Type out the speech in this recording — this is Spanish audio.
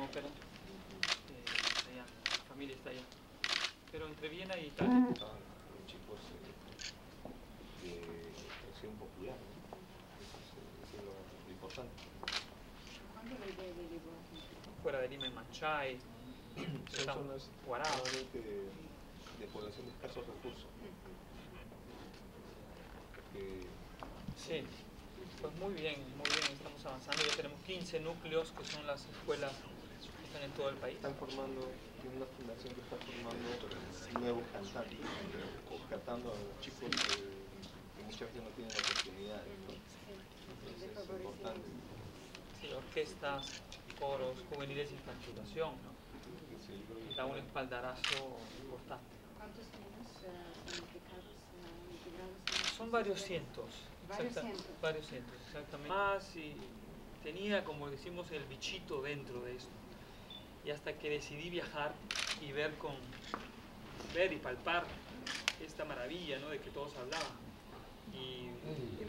ópera. Eh, allá, la familia está allá. Pero entre Viena y Italia. Estaban los chicos eh, que hacían popular. ¿no? Eso, es, lo, importante. ¿Cuándo la idea de llevar Fuera de Lima, en Manchay, Son zonas de, de población de escasos recursos. Sí, pues muy bien, muy bien, estamos avanzando. Ya tenemos 15 núcleos que son las escuelas que están en todo el país. están formando, tiene una fundación que está formando nuevos cantantes, o cantando a los chicos que, que muchas veces no tienen oportunidades. ¿no? Entonces es importante. Sí, orquestas, coros, juveniles y infantización, ¿no? Da un espaldarazo importante. ¿Cuántos niños eh, son implicados, integrados Son varios cientos. Varios cientos, exactamente. Más y tenía, como decimos, el bichito dentro de esto. Y hasta que decidí viajar y ver con ver y palpar esta maravilla, ¿no? De que todos hablaban. Y, y